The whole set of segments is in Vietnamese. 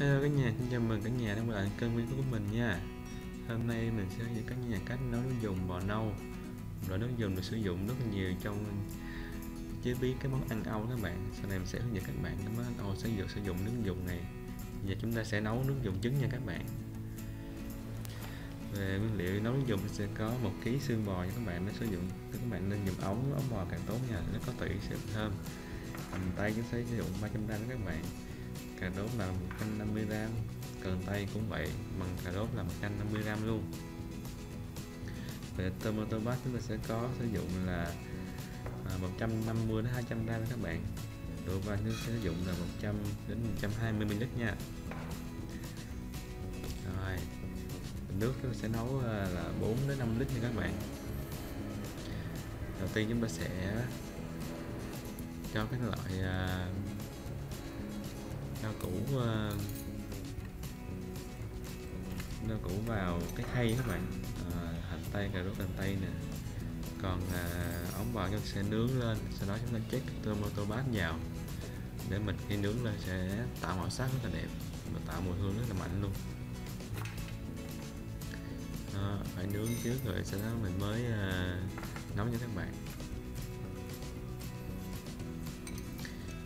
Hello cả nhà, xin chào mừng cả nhà đang quay lại kênh video của mình nha. Hôm nay mình sẽ hướng dẫn các nhà cách nấu nước dùng bò nâu. Loại nước dùng được sử dụng rất nhiều trong chế biến cái món ăn Âu các bạn. Sau này mình sẽ hướng dẫn các bạn cái món ăn Âu sẽ được sử dụng nước dùng này. Giờ chúng ta sẽ nấu nước dùng trứng nha các bạn. Về nguyên liệu nấu nước dùng sẽ có một ký xương bò nha các bạn. Nó sử dụng các bạn nên dùng ống ống bò càng tốt nha. Nó có tủy sẽ thơm. Hành tây chúng sẽ sử dụng 300 gram các bạn cà rốt là 150 gram, cần tây cũng vậy, bằng cà rốt là 150 gram luôn. Về tomato paste chúng ta sẽ có sử dụng là à, 150 đến 200 gram các bạn. Độ va chúng sẽ sử dụng là 100 đến 120 ml nha. Rồi, nước chúng ta sẽ nấu à, là 4 đến 5 lít nha các bạn. Đầu tiên chúng ta sẽ cho cái loại à, uh, rau củ uh, củ vào cái khay các bạn. À, hành tây cà rốt hành tây nè. Còn à, ống bò chúng sẽ nướng lên sau đó chúng ta check tô bát vào. Để mình khi nướng lên sẽ tạo màu sắc rất là đẹp và tạo mùi hương rất là mạnh luôn. À, phải nướng trước rồi sau đó mình mới à, nấu cho các bạn.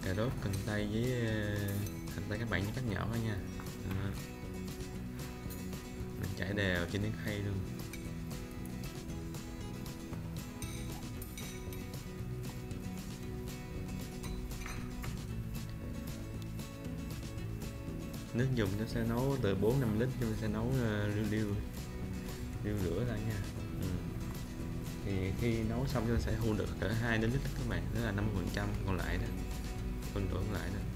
Cà rốt cần tây với thành ra các bạn nhớ cắt nhỏ thôi nha. À. mình chảy đều trên đến khay luôn. Nước dùng nó sẽ nấu từ 4 5 lít chúng sẽ nấu ờ, uh, liu liu liu lửa ra nha. Ừ. thì khi nấu xong chúng sẽ thu được cỡ 2 đến lít các bạn đó là 50 phần trăm còn lại đó. Phần nửa còn lại đó.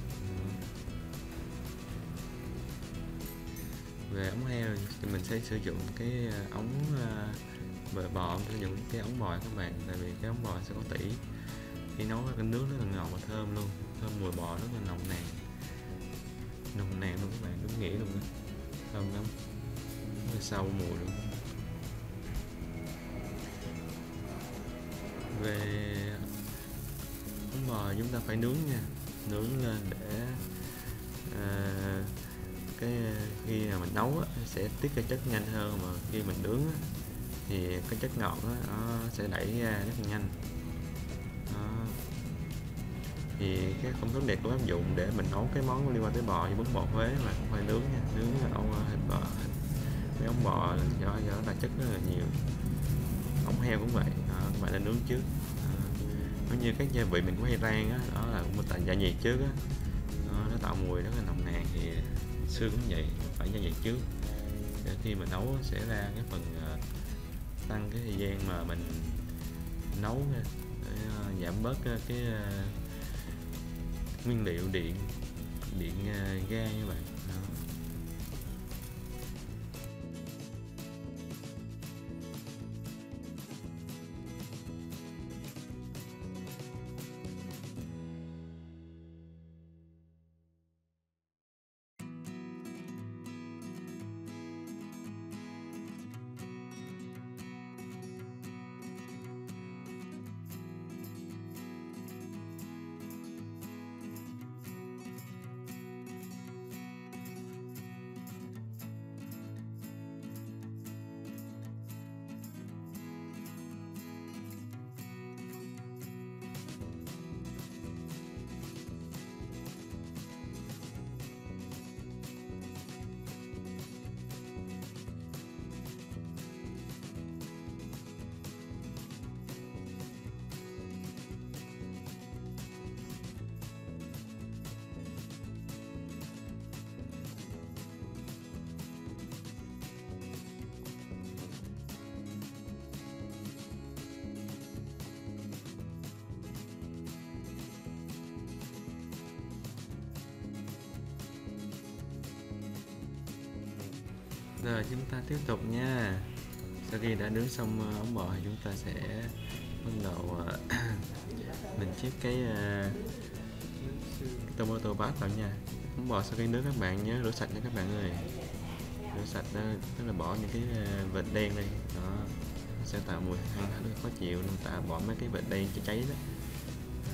Về ống heo thì mình sẽ sử dụng cái ờ, ống ờ, bờ bò sử dụng cái ống bò các bạn. Tại vì cái ống bò sẽ có tỉ. Khi nấu cái nước rất là ngọt và thơm luôn. Thơm mùi bò rất là nồng nàn. Nồng nàn luôn các bạn đúng nghĩa luôn á. Thơm lắm. Rất là sâu mùi luôn. Về ống bò chúng ta phải nướng nha. Nướng lên để à, cái khi mà mình nấu á, sẽ tiết ra chất nhanh hơn mà khi mình nướng á, thì cái chất ngọt á, nó sẽ đẩy ra rất là nhanh. Đó. thì cái công thức đẹp của áp dụng để mình nấu cái món liên quan tới bò như bún bò Huế mà cũng phải nướng nha. Nướng ống thịt bò. Mấy ống bò do do là chất rất là nhiều. Ống heo cũng vậy. Đó, các bạn nên nướng trước. Nó như các gia vị mình cũng hay rang á đó là cũng tại gia nhiệt trước á. Nó tạo mùi rất là nồng nàn thì xương cũng vậy phải như vậy trước. Để khi mà nấu sẽ ra cái phần uh, tăng cái thời gian mà mình nấu để uh, giảm bớt uh, cái uh, nguyên liệu điện điện uh, ga như vậy giờ chúng ta tiếp tục nha. Sau khi đã nướng xong ờ, ống bò thì chúng ta sẽ bắt đầu ờ, mình chiết cái ờ, tomato paste vào nha. Ống bò sau khi nướng các bạn nhớ rửa sạch nha các bạn ơi. Rửa sạch đó tức là bỏ những cái vệt đen đây đó sẽ tạo mùi hăng rất khó chịu nên ta bỏ mấy cái vệt đen cho cháy đó.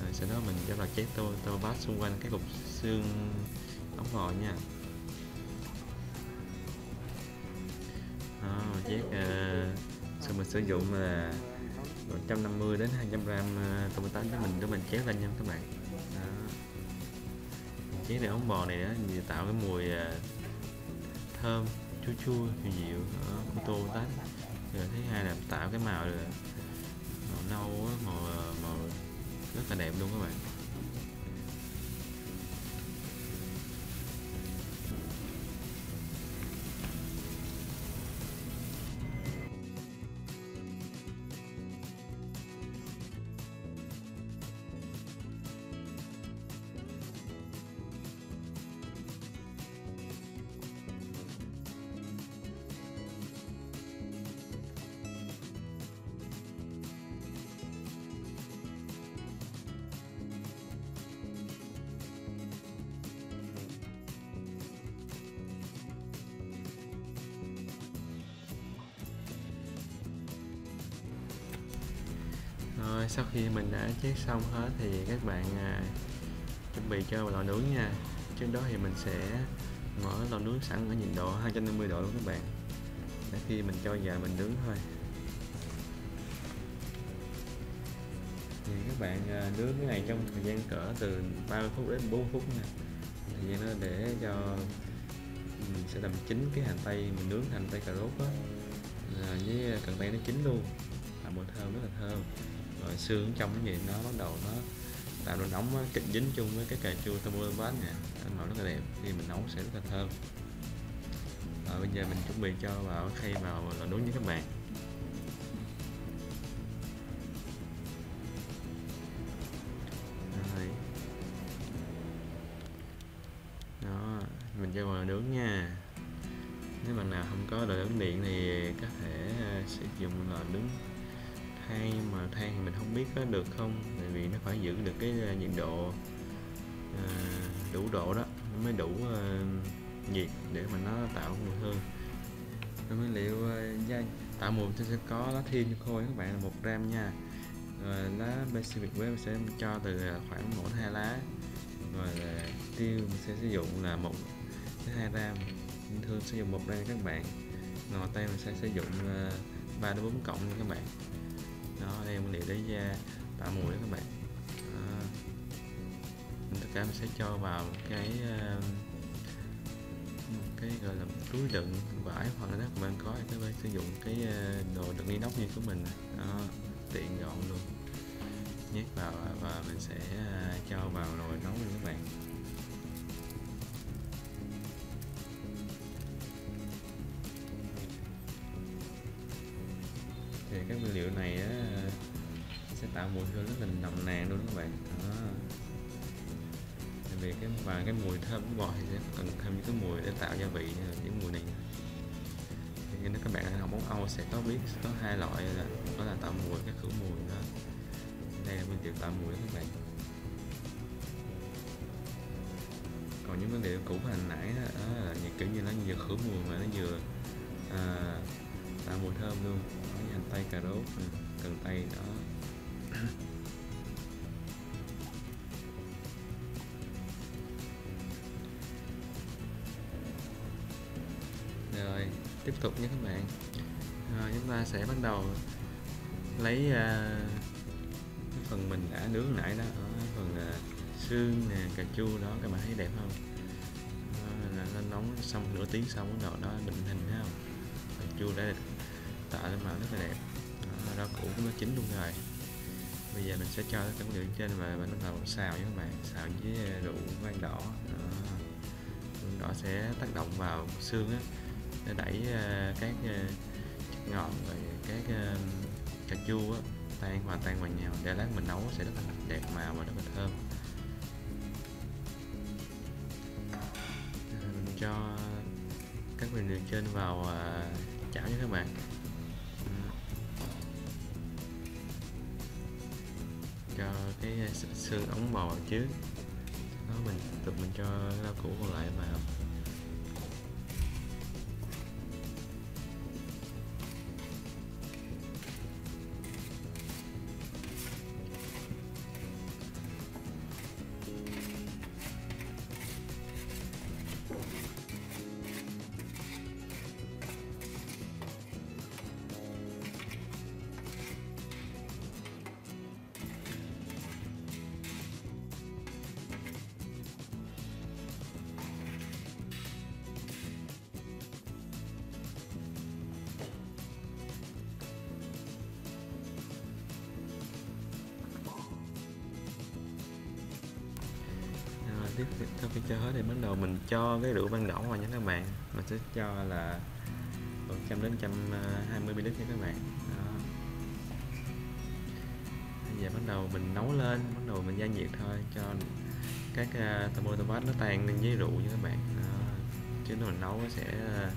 Rồi sau đó mình cho vào chế tô tô bát xung quanh cái cục xương ống bò nha. Đó sau uh, mình sử dụng là 150 đến 200 gram uh, tomato để mình để mình chéo lên nha các bạn. Đó. chế này ống bò này đó tạo cái mùi uh, thơm chua chua dịu dịu đó, của tô tát rồi thứ hai là tạo cái màu à, màu nâu màu à, màu rất là đẹp luôn các bạn. Sau khi mình đã chế xong hết thì các bạn à, chuẩn bị cho vào lò nướng nha. Trước đó thì mình sẽ mở lò nướng sẵn ở nhiệt độ 250 độ luôn các bạn. Để khi mình cho vào mình nướng thôi. Thì các bạn à, nướng cái này trong thời gian cỡ từ 30 phút đến 40 phút nha. Thời gian đó để cho mình sẽ làm chín cái hành tây mình nướng hành tây cà rốt á. Với à, cần tây nó chín luôn. Tạo mùi thơm rất là thơm rồi xương trong cái gì nó bắt đầu nó tạo độ nóng kịch dính chung với cái cà chua tamarind nè. Ăn màu rất là đẹp, khi mình nấu sẽ rất là thơm. Rồi bây giờ mình chuẩn bị cho vào khay vào là nướng với các bạn. Thì mình không biết có được không? Tại vì nó phải giữ được cái à, nhiệt độ à, đủ độ đó nó mới đủ à, nhiệt để mà nó tạo mùi hương. Rồi nguyên liệu uh, tạo mùi thì sẽ có lá thiên khôi các bạn là một gram nha. Rồi lá Pacific việt sẽ cho từ à, khoảng một hai lá. Rồi tiêu mình sẽ sử dụng là một đến hai gram. Bình thường sử dụng một gram các bạn ngò tay mình sẽ sử dụng ba đến bốn cộng nha các bạn đó đây nguyên liệu để ra tạo mùi đó các bạn. Đó. tất cả mình sẽ cho vào cái à, cái gọi là túi đựng vải hoặc là các bạn có các bạn sử dụng cái à, đồ đựng inox như của mình. Đó, tiện gọn luôn. Nhét vào và mình sẽ cho vào nồi nấu luôn các bạn. Thì các nguyên liệu này á, tạo mùi hương rất là nồng nàn luôn các bạn. Đó. vì cái và cái mùi thơm của bò thì sẽ cần thêm những cái mùi để tạo gia vị những mùi này. Thì nếu các bạn học món Âu sẽ có biết có hai loại là đó là tạo mùi cái khử mùi đó. Đây là nguyên liệu tạo mùi đó các bạn. Còn những nguyên liệu cũ hồi nãy đó, đó là kiểu như nó vừa khử mùi mà nó vừa à, tạo mùi thơm luôn. Có hành tây cà rốt ừ, cần tây đó. Tiếp tục nha các bạn. Rồi chúng ta sẽ bắt đầu lấy uh, cái phần mình đã nướng nãy đó ở phần uh, xương nè cà chua đó các bạn thấy đẹp không? Đó, là nó nóng xong nửa tiếng xong bắt đầu đó định hình thấy không? Cà chua đã tạo lên màu rất là đẹp. Đó, rau củ cũng nó chín luôn rồi. Bây giờ mình sẽ cho các nguyên liệu trên và mình bắt đầu xào với các bạn. Xào với rượu vang đỏ. Đó. đỏ sẽ tác động vào xương á để đẩy ờ, các ờ, chất ngọt và các ờ, cà chua á, tan hòa tan vào nhau để lát mình nấu sẽ rất là đẹp màu và rất là thơm. Mình cho các nguyên liệu trên vào chảo nha các bạn. Cho cái xương ống bò vào trước. Đó mình tục mình cho rau củ còn lại vào. Tiếp sau khi cho hết thì bắt đầu mình cho cái rượu ban đỏ vào nha các bạn mình sẽ cho là 100 đến 120 à, ml nha các bạn đó. bây giờ bắt đầu mình nấu lên bắt đầu mình gia nhiệt thôi cho các uh, tomato nó tan lên với rượu nha các bạn đó. chứ nếu mình nấu nó sẽ à,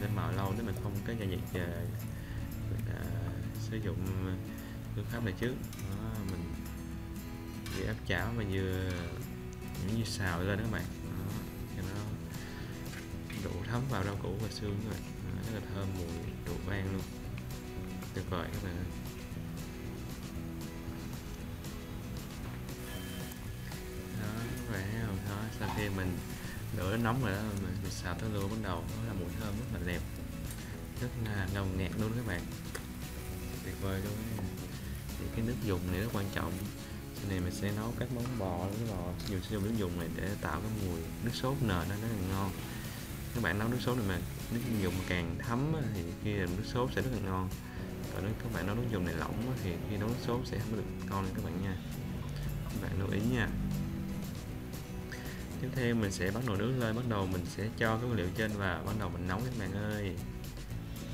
lên màu lâu nếu mình không có gia nhiệt uh, mình, uh, sử dụng phương pháp này trước đó, mình vừa áp chảo mà vừa những như xào lên đó các bạn. Đó, cho nó đủ thấm vào rau củ và xương rồi đó, rất là thơm mùi đủ vang luôn. Tuyệt vời các bạn ơi. Đó vậy đó sau khi mình đổ nó nóng rồi đó mình, mình xào tới luôn bắt đầu nó là mùi thơm rất là đẹp. Rất là nồng ngạt luôn các bạn. Tuyệt vời luôn thì cái nước dùng này rất quan trọng cái này mình sẽ nấu các món bò nước bò dùng sử dụng nước dùng này để tạo cái mùi nước sốt nền nó rất là ngon. Các bạn nấu nước sốt này mà nước dùng càng thấm thì khi làm nước sốt sẽ rất là ngon. Còn nếu các bạn nấu nước dùng này lỏng thì khi nấu nước sốt sẽ không được ngon các bạn nha. Các bạn lưu ý nha. Tiếp theo mình sẽ bắt nồi nước lên bắt đầu mình sẽ cho cái nguyên liệu trên và bắt đầu mình nấu các bạn ơi.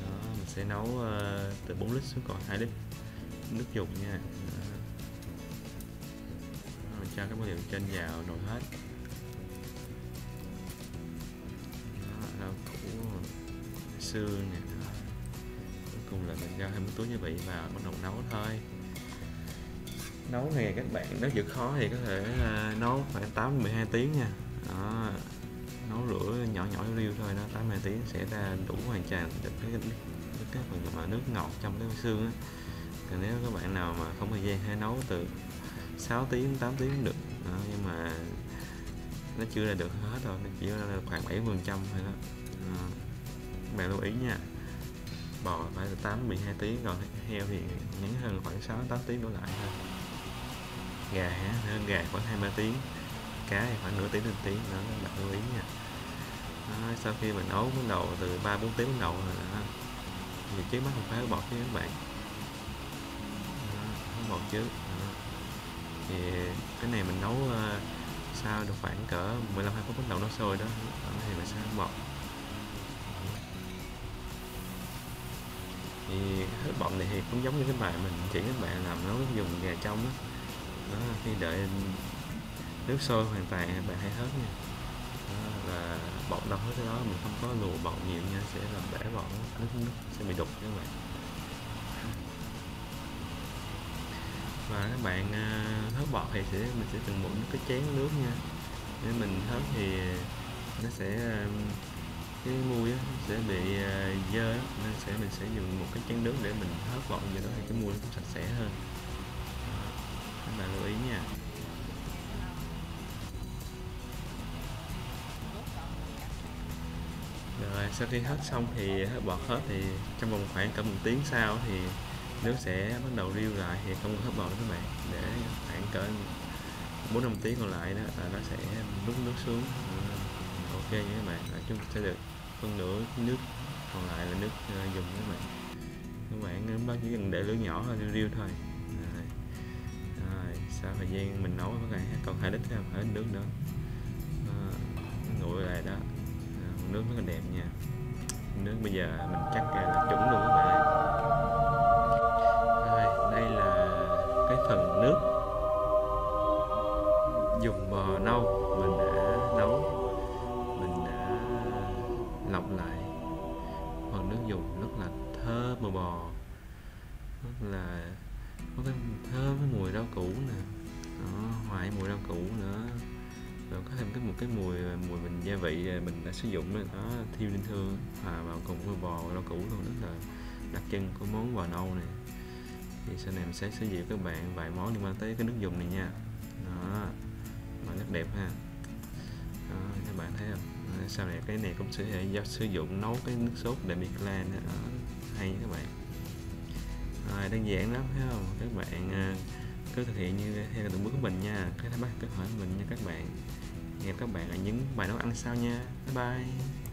Đó, mình sẽ nấu uh, từ 4 lít xuống còn 2 lít nước dùng nha. Đó cho cái nguyên liệu trên vào nồi hết. Đó, rau củ xương nè cuối cùng là mình cho thêm túi gia vị vào bắt đầu nấu thôi. Nấu này các bạn nếu giữ khó thì có thể uh, nấu khoảng 8 12 tiếng nha. Đó nấu lửa nhỏ nhỏ riêu thôi đó 8 12 tiếng sẽ ra đủ hoàn tràn được cái, cái, cái phần mà nước ngọt trong cái xương á. Còn nếu các bạn nào mà không thời gian hay nấu từ 6 tiếng 8 tiếng cũng được. Đó, nhưng mà nó chưa là được hết rồi nó chỉ là khoảng 7 phần trăm thôi đó. đó các bạn lưu ý nha bò phải là 8 12 tiếng còn heo thì ngắn hơn khoảng 6 8 tiếng đổ lại thôi. Gà hơn gà khoảng 23 tiếng cá thì khoảng nửa tiếng đến tiếng. Nữa các bạn lưu ý nha. Đó, sau khi mình nấu bắt đầu từ 3 4 tiếng bắt đầu rồi đó thì chế mắt không phải bọt chứ các bạn. Hớt bọt chứ đó thì cái này mình nấu uh, được khoảng cỡ 15 20 phút bắt đầu nó sôi đó, thì mình sẽ bọt. Thì hết bọt này thì cũng giống như cái bài mình chỉ các bạn làm nấu dùng gà trong đó, đó khi đợi nước sôi hoàn toàn bạn hãy hớt nha. Đó là bọt đâu hết cái đó mình không có lùa bọt nhiều nha sẽ làm bể bọt nước nước sẽ bị đục các bạn. Và các bạn à, hớt bọt thì sẽ mình sẽ từng muỗng cái chén nước nha. Để mình hớt thì nó sẽ à, cái mùi á, sẽ bị à, dơ á, nên sẽ mình sẽ dùng một cái chén nước để mình hớt bọt vậy đó thì cái mùi nó cũng sạch sẽ hơn. Các bạn lưu ý nha. Rồi sau khi hết xong thì hết bọt hết thì trong vòng khoảng cả một tiếng sau thì nước sẽ bắt đầu riêu lại thì không hấp hết nữa các bạn. Để khoảng cỡ bốn năm tiếng còn lại đó là nó sẽ rút nước xuống. Ờ, ok nha các bạn. Là chúng sẽ được phân nửa nước còn lại là nước uh, dùng các bạn. Các bạn bắt chỉ cần để lửa nhỏ thôi riêu thôi. Rồi. rồi sau thời gian mình nấu các bạn còn hai lít thêm hết nước nữa. À, nguội lại đó. Nước rất là đẹp nha. Nước bây giờ mình chắc là chuẩn luôn các bạn. Phần nước. Dùng bò nâu mình đã nấu mình đã lọc lại. Phần nước dùng rất là thơm mà bò. Rất là có cái thơm với mùi rau củ nè. Đó, hoài mùi rau củ nữa. Rồi có thêm cái một cái mùi mùi mình gia vị mình đã sử dụng đó thiêu linh hương hòa vào cùng với bò rau củ luôn. Rất là đặc trưng của món bò nâu này thì sau này mình sẽ giới thiệu các bạn vài món liên quan tới cái nước dùng này nha. Đó mà rất đẹp ha. Đó, các bạn thấy không? Đó, sau này cái này cũng sẽ do sử dụng nấu cái nước sốt để mi clan hay các bạn. Rồi đơn giản lắm thấy không? Các bạn à, cứ thực hiện như theo từng bước của mình nha. Các thắc mắc câu hỏi của mình nha các bạn. Hẹn các bạn ở những bài nấu ăn sau nha. Bye bye.